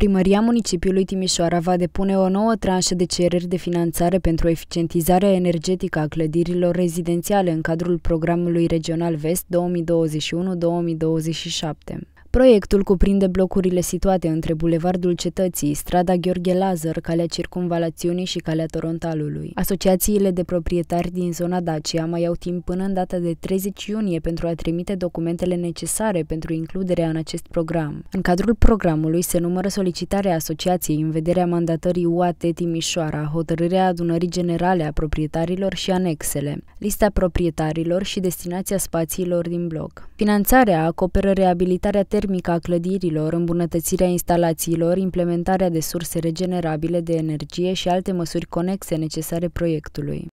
Primăria municipiului Timișoara va depune o nouă tranșă de cereri de finanțare pentru eficientizarea energetică a clădirilor rezidențiale în cadrul programului regional Vest 2021-2027. Proiectul cuprinde blocurile situate între Bulevardul Cetății, strada Gheorghe Lazar, calea Circumvalațiunii și calea Torontalului. Asociațiile de proprietari din zona Dacia mai au timp până în data de 30 iunie pentru a trimite documentele necesare pentru includerea în acest program. În cadrul programului se numără solicitarea asociației în vederea mandatării UAT Timișoara, hotărârea adunării generale a proprietarilor și anexele, lista proprietarilor și destinația spațiilor din bloc. Finanțarea acoperă reabilitarea termică termică a clădirilor, îmbunătățirea instalațiilor, implementarea de surse regenerabile de energie și alte măsuri conexe necesare proiectului.